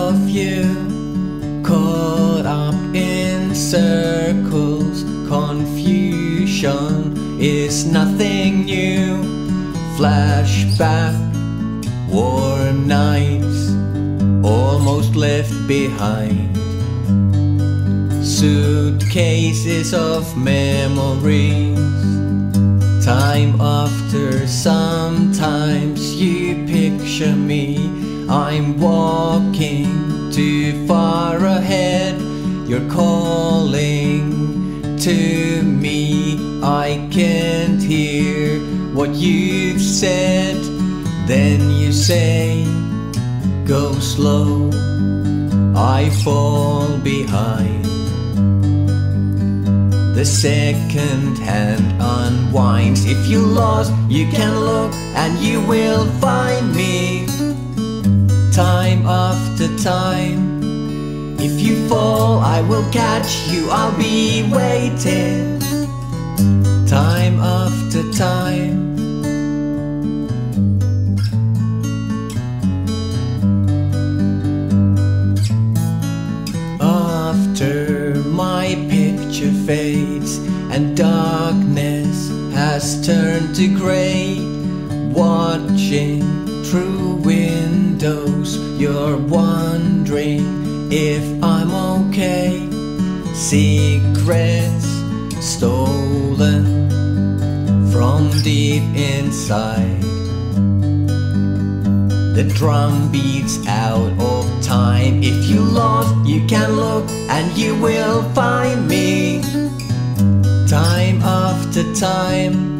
of you caught up in circles. Confusion is nothing new. Flashback, warm nights, almost left behind. Suitcases of memories. Time after sometimes you picture me. I'm walking too far ahead. You're calling to me. I can't hear what you've said. Then you say, Go slow. I fall behind. The second hand unwinds. If you lost, you can look and you will find me. Time after time. If you fall, I will catch you. I'll be waiting. Time after time. After my picture fades and darkness has turned to grey, watching through windows, you're wondering if I'm okay. Secrets stolen from deep inside. The drum beats out of time. If you lost, you can look and you will find me. Time after time.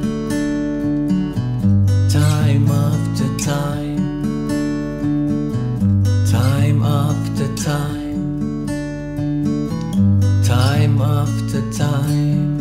After time.